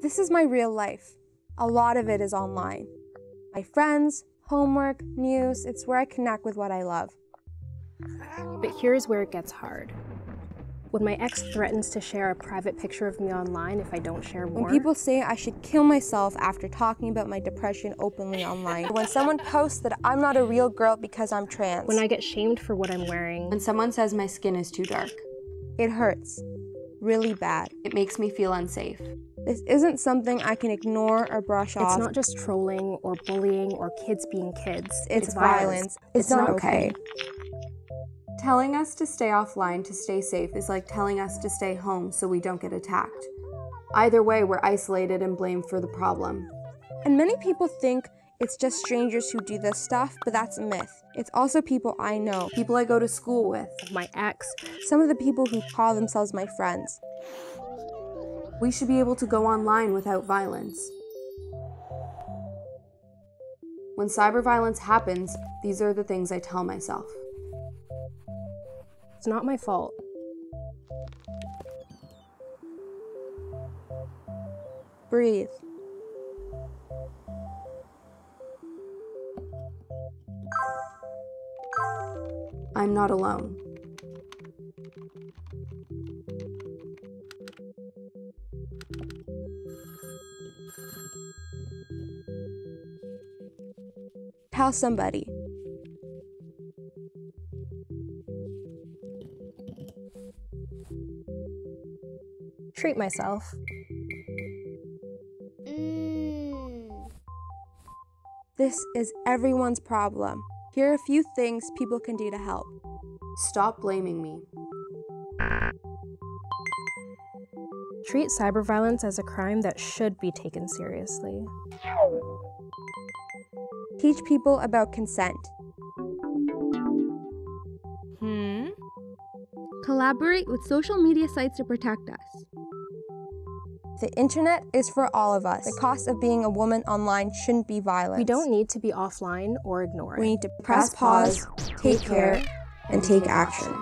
This is my real life. A lot of it is online. My friends, homework, news, it's where I connect with what I love. But here's where it gets hard. When my ex threatens to share a private picture of me online if I don't share more. When people say I should kill myself after talking about my depression openly online. when someone posts that I'm not a real girl because I'm trans. When I get shamed for what I'm wearing. When someone says my skin is too dark. It hurts. Really bad. It makes me feel unsafe. This isn't something I can ignore or brush off. It's not just trolling or bullying or kids being kids. It's, violence. It's, not, okay. Telling us to stay offline to stay safe is like telling us to stay home so we don't get attacked. Either way, we're isolated and blamed for the problem. And many people think it's just strangers who do this stuff, but that's a myth. It's also people I know, People I go to school with. My ex. some of the people who call themselves my friends. We should be able to go online without violence. When cyber violence happens, these are the things I tell myself. It's not my fault. Breathe. I'm not alone. Tell somebody. Treat myself. Mm. This is everyone's problem. Here are a few things people can do to help. Stop blaming me. Treat cyber violence as a crime that should be taken seriously. Teach people about consent. Hmm? Collaborate with social media sites to protect us. The internet is for all of us. The cost of being a woman online shouldn't be violence. We don't need to be offline or ignore it. We need to press, pause, take care, and take action.